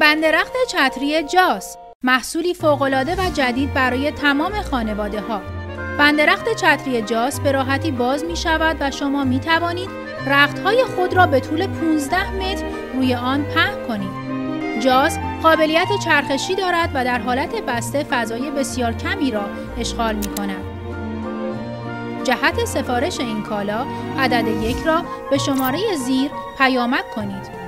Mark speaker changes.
Speaker 1: بندرخت چتری جاس محصولی فوقالعاده و جدید برای تمام خانواده ها. بندرخت چتری جاس به راحتی باز می شود و شما می توانید رخت های خود را به طول 15 متر روی آن پهن کنید. جاس قابلیت چرخشی دارد و در حالت بسته فضای بسیار کمی را اشغال می کند. جهت سفارش این کالا عدد یک را به شماره زیر پیامک کنید.